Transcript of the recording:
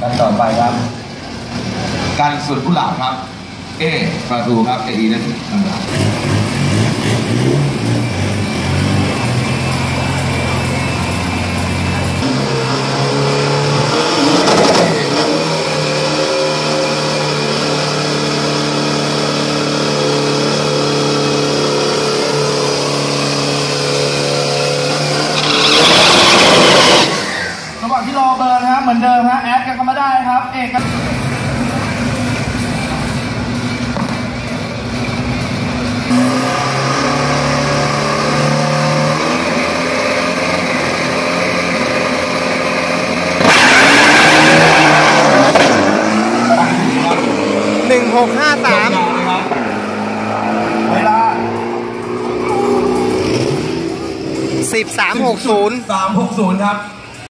กันต่อไปครับ การสุดกุหลาบครับ เอประตูครับเออีนั้น นะครับ เหมือนเดิมฮะแอดกันเข้ามาได้ครับ เอกกันหนึ่งหกห้าสามยาวเลยครับเวลาสิบสามหกศูนย์สามหกศูนย์ครับ